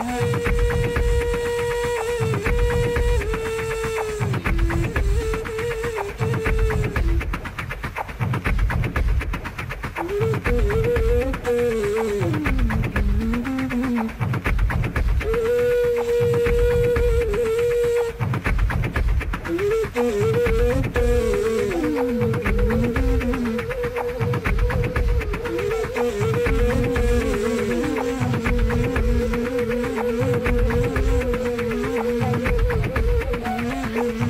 Mm-hmm. you.